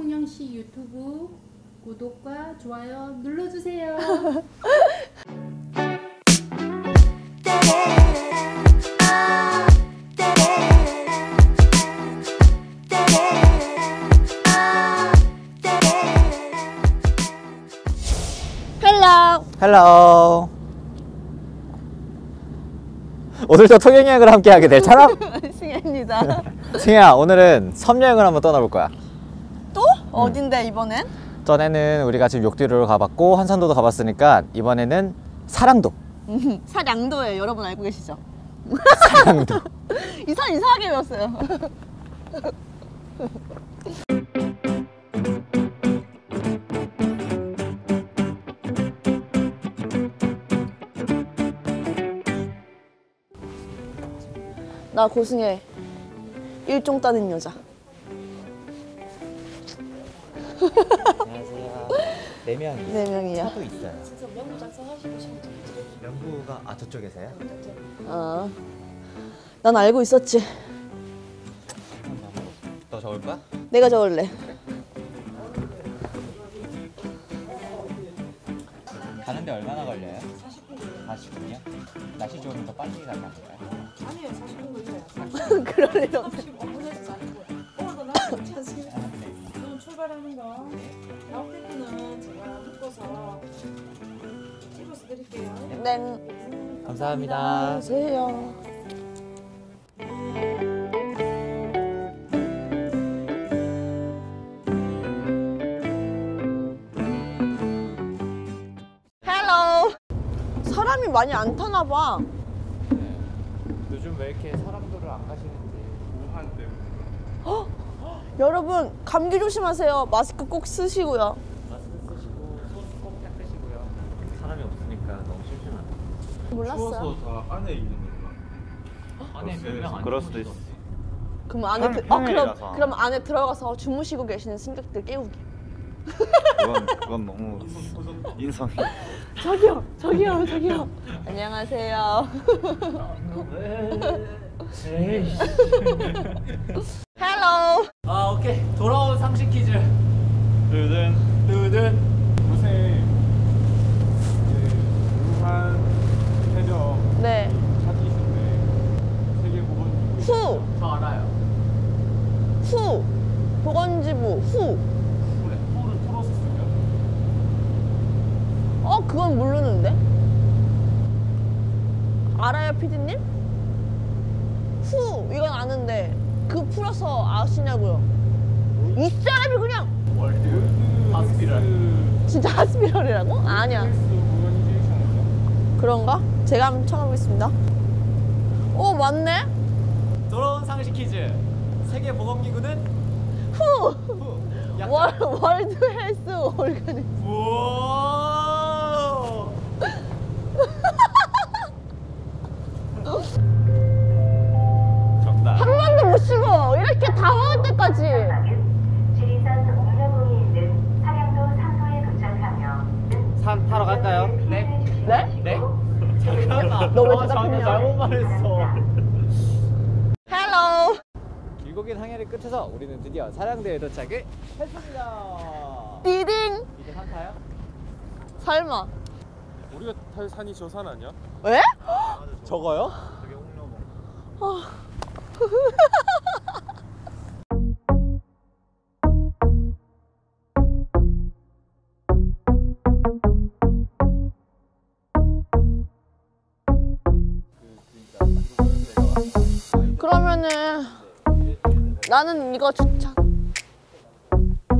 홍영씨 유튜브 구독과 좋아요 눌러주세요. Hello hello 오늘도 통영여행을 함께 하게 될 사람 승혜입니다 승희야 오늘은 섬여행을 한번 떠나볼 거야 또? 어딘데 이번엔? 전에는 우리가 지금 욕디로를 가봤고 한산도도 가봤으니까 이번에는 사랑도. 사량도예요. 여러분 알고 계시죠? 사랑도. 이사 이상하게 외웠어요. 나 고승혜 일종 따는 여자 안녕하세요 네 명이요 네 명이야 차도 있어요 명부가 아 저쪽에서요? 어. 난 알고 있었지 너 적을 거야? 내가 적을래 가는데 얼마나 걸려요? 40분 40분이요? 날씨 좋으면 더 빨리 가는 건가요? 그럴 일 없네 지금 거 때는 제가 묶어서 찍어서 드릴게요. 네. 감사합니다. 안녕하세요. 헬로 사람이 많이 안 타나 봐. 요즘 왜 이렇게 사람들을 안 가시는지 여러분 감기 조심하세요. 마스크 꼭 쓰시고요. 마스크 쓰시고 손 꼭 닦으시고요. 사람이 없으니까 너무 심심하다 몰랐어요. 다 안에 있는 건가? 안에 몇명 안 그럴 수도 있어. 그럼 안에 평- 들- 어, 그럼. 그럼 안에 들어가서 주무시고 계시는 승객들 깨우기. 그건 그건 너무 인성이. 저기요 저기요 저기요. 안녕하세요. 헬로 아 오케이. 돌아온 상식 퀴즈. 요즘 두둔 요새武汉해적 네. 찾기신데 세계 보건 후, 저 알아요. 후, 보건지부, 후. 그래 풀을 풀어서 쓰면. 어, 그건 모르는데? 알아요, 피디님? 후, 이건 아는데. 그 풀어서 아시냐고요? 이 사람이 그냥 하스피럴 진짜 하스피럴이라고? 아니야. 그런가? 제가 한번 찾아보겠습니다. 오, 맞네? 돌아온 상식 퀴즈 세계 보건기구는 후! 후 월, 월드 헬스 오르가니 우 산 타러 갈까요? 네 네? 네? 잠깐만 너왜 아, 대답했냐? 저한테 잘못 말했어 Hello 길고 긴 항해를 끝에서 우리는 드디어 사량도에 도착을 했습니다 디딩 이제 산 타요? 설마 우리가 탈 산이 저 산 아니야? 왜? 저거요? 저게 옥녀봉. 나는 이거 추천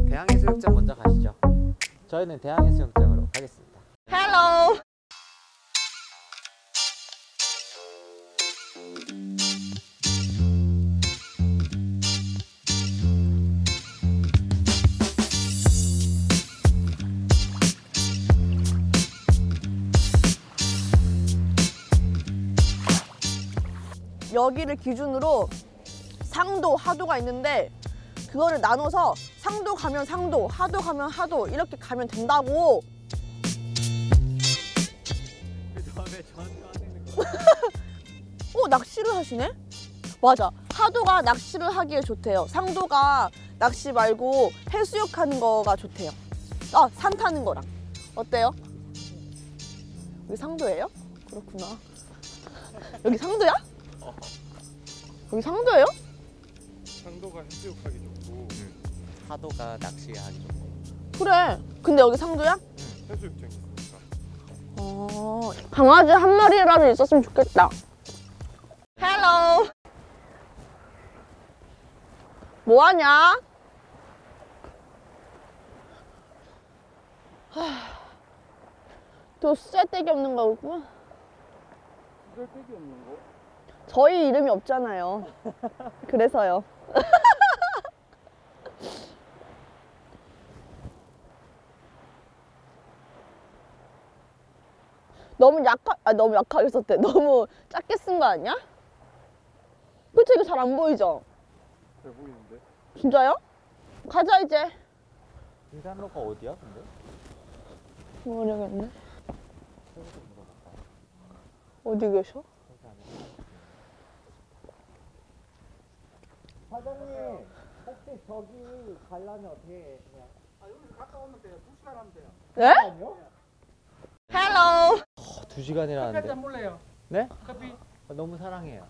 대항해수욕장 먼저 가시죠. 저희는 대항해수욕장으로 가겠습니다. 헬로 여기를 기준으로 상도, 하도가 있는데 그거를 나눠서 상도 가면 상도, 하도 가면 하도 이렇게 가면 된다고. 어 낚시를 하시네? 맞아. 하도가 낚시를 하기에 좋대요. 상도가 낚시 말고 해수욕 하는 거가 좋대요. 아, 산 타는 거랑. 어때요? 여기 상도예요? 그렇구나. 여기 상도야? 여기 상도예요? 상도가 해수욕하기 좋고 파도가 낚시하기 좋고. 그래. 근데 여기 상도야? 해수욕장이 있으니까. 어, 강아지 한 마리라도 있었으면 좋겠다. Hello. 뭐 하냐? 또 쓸데기 없는 거구나. 쓸데기 없는 거? 저희 이름이 없잖아요. 그래서요. 너무 약하, 아 너무 약하게 썼대. 너무 작게 쓴 거 아니야? 그치 이거 잘 안 보이죠? 잘 보이는데? 진짜요? 가자 이제. 등산로가 어디야, 근데? 모르겠네. 어디 계셔? 사장님, 혹시 저기 가려면 어떻게 그냥 네? Hello. 두 시간이라는데. 한잔 할래요. 네? 커피. 아, 너무 사랑해요.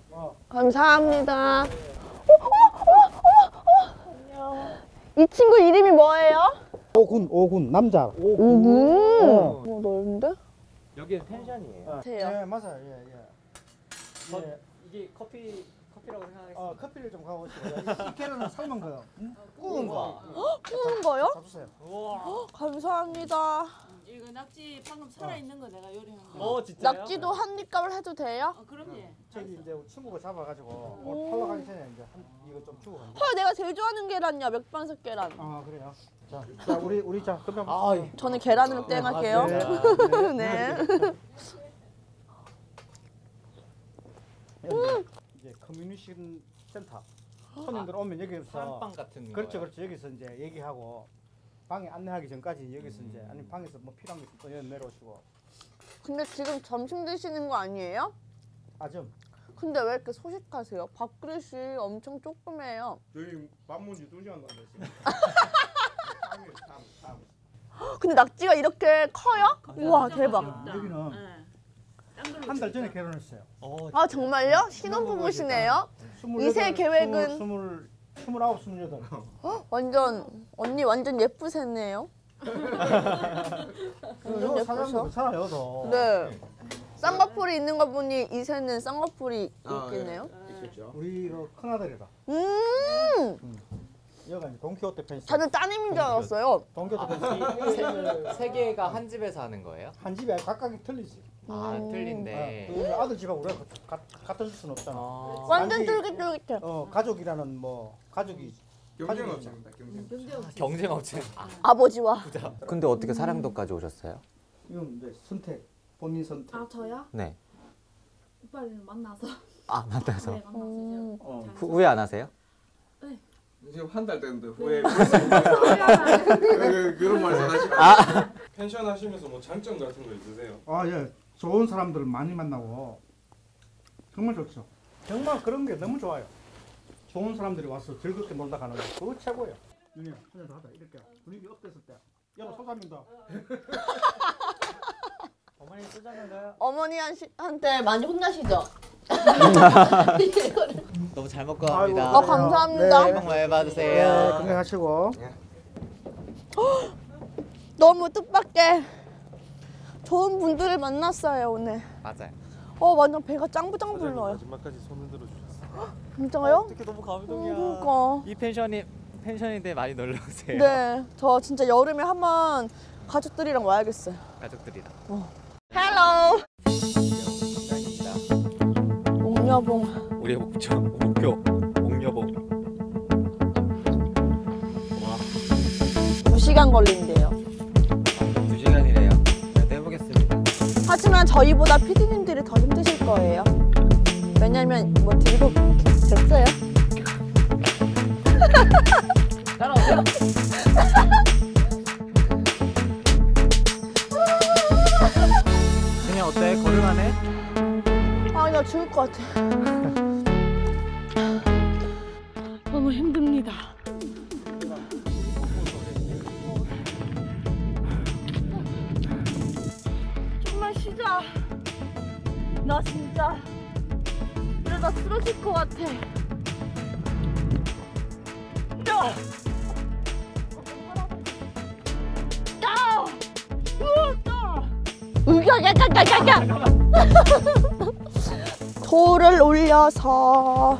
감사합니다. 어, 어, 어, 어. 이 친구 이름이 뭐예요? 오군 오군 남자. 오구. 어, 넓은데? 여기는 펜션이에요. 세요. 예 맞아요. 예 예. 저, 예. 이게 커피 어 커피를 좀 가보시고요. 이 계란은 삶은 거요. 구운 거. 구운 거요? 잡수세요. 감사합니다. 이거 낙지 방금 살아있는 거 내가 요리한 거. 어, 진짜요? 낙지도 한 입값을 해도 돼요? 어, 그럼요. 저기 이제 친구가 잡아가지고 오늘 팔러 가기 전에 이제 한, 이거 좀 주고 간다. 헐, 내가 제일 좋아하는 계란이야. 맥반석 계란. 아 그래요. 자, 자 우리 우리 자 그럼 아, 저는 계란으로 땡할게요. 네. 네. 여기 이제 커뮤니케이션 센터 손님들 오면 여기서 사랑방 같은 그렇죠 거예요? 그렇죠 여기서 이제 얘기하고 방에 안내하기 전까지 여기서 이제 아니면 방에서 뭐 필요한 거 있으면 또 여기 내려오시고 근데 지금 점심 드시는 거 아니에요? 아좀 근데 왜 이렇게 소식하세요? 밥그릇이 엄청 조그매요. 저희 밥문 유통시간 나는데 지금. 근데 낙지가 이렇게 커요? 우와, 대박. 여기는 네. 한 달 전에 결혼했어요. 어, 아, 정말요? 신혼부부시네요? 이세 계획은? 스물 스물아홉 스물여덟. 완전, 언니 완전 예쁘셨네요. 완전 요 사장도 예쁘셔. 괜찮아요 더. 네. 쌍꺼풀이 있는 거 보니 이세는 쌍꺼풀이 있겠네요. 우리 그 큰아들이라. 음, 여기가 이제 동키호테 펜션. 다들 따님인 줄 알았어요. 동키호테 아, 펜션. 세, 세 개가 한 집에서 하는 거예요? 한 집에 각각이 틀리지. 아, 음. 틀린데. 그 아들 집하고 우리가 가- 줄 수는 없잖아. 아, 완전 쫄깃쫄깃해. 어 가족이라는 뭐 가족이 경쟁 업체입니다. 경쟁. 경쟁 업체. 아, 아버지와. 근데 어떻게 사랑도까지 오셨어요? 이건 이제 선택 본인 선택. 아 저요? 네. 오빠를 만나서 아, 만나서. 네 만나서 음. 어. 후, 후회 안 하세요? 지금 한 달 됐는데 후회. 그- 그런 말씀 하시고. 펜션 하시면서 뭐 장점 같은 거 있으세요? 아 예, 좋은 사람들 많이 만나고 정말 좋죠. 정말 그런 게 너무 좋아요. 좋은 사람들이 와서 즐겁게 놀다 가는 거 그거 최고예요. 윤희야 한잔 더 하자 이렇게 분위기 업됐을 때. 여보 소감입니다. 어머니 쓰자는가요? 어머니 한테 많이 혼나시죠? 너무 잘 먹고 아이고, 갑니다. 어, 감사합니다. 새해 복 많이 네, 받으세요. 건강하시고. 너무 뜻밖의 좋은 분들을 만났어요 오늘. 맞아요. 어 완전 배가 짱부짱 불러요. 마지막까지 손을 들어주셨어요. 진짜요? 어떻게 너무 어, 감동이야. 그러니까. 이 펜션이 펜션인데 많이 놀러 오세요. 네, 저 진짜 여름에 한번 가족들이랑 와야겠어요. 가족들이랑. Hello. 감사합니다. 옥녀봉. 우리의 목표 목표 옥녀봉. 와, 2시간 걸린대요. 하지만 저희보다 피디님들이 더 힘드실 거예요. 왜냐면 뭐 들고 됐어요. 따라오세요. 그냥 어때? 걸을만해? 아, 나 죽을 것 같아. 너무 힘듭니다. 나 진짜 이러다 쓰러질 것 같아. 야! 야! 돌을 올려서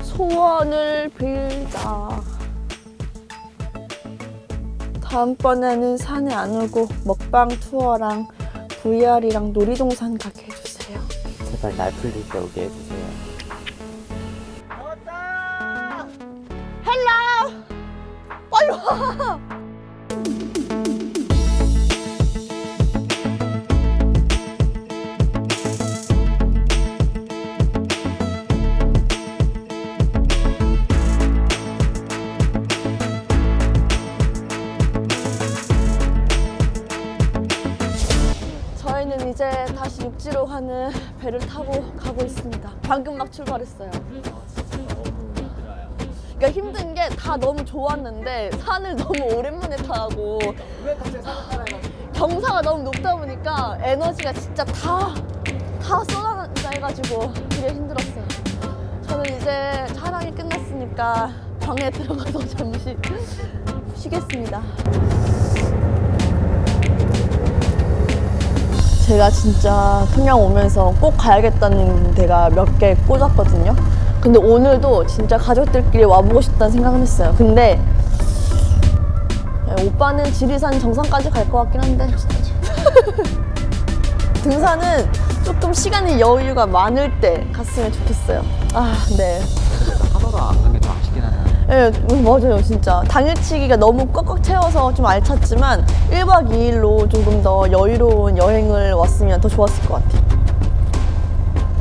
소원을 빌자. 다음번에는 산에 안 오고 먹방 투어랑 VR이랑 놀이동산 가게 해주세요. 제발 날 풀릴 때 오게 해주세요. 가는 배를 타고 가고 있습니다. 방금 막 출발했어요. 그러니까 힘든 게 다 너무 좋았는데 산을 너무 오랜만에 타고 경사가 너무 높다 보니까 에너지가 진짜 다, 다 쏟아낸다 해가지고 되게 힘들었어요. 저는 이제 촬영이 끝났으니까 방에 들어가서 잠시 쉬겠습니다. 제가 진짜 평양 오면서 꼭 가야겠다는 데가 몇 개 꽂았거든요. 근데 오늘도 진짜 가족들끼리 와보고 싶다는 생각은 했어요. 근데 네, 오빠는 지리산 정상까지 갈 것 같긴 한데 등산은 조금 시간의 여유가 많을 때 갔으면 좋겠어요. 아, 네. 하나도 안간게좀 아쉽 예, 음, 맞아요, 진짜. 당일치기가 너무 꽉꽉 채워서 좀 알찼지만 1박 2일로 조금 더 여유로운 여행을 왔으면 더 좋았을 것 같아요.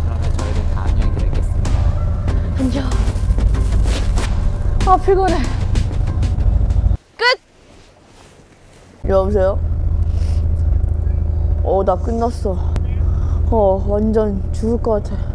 그러면 저희는 다음 여행 드리겠습니다. 안녕. 아, 피곤해. 끝! 여보세요? 어, 나 끝났어. 어, 완전 죽을 것 같아.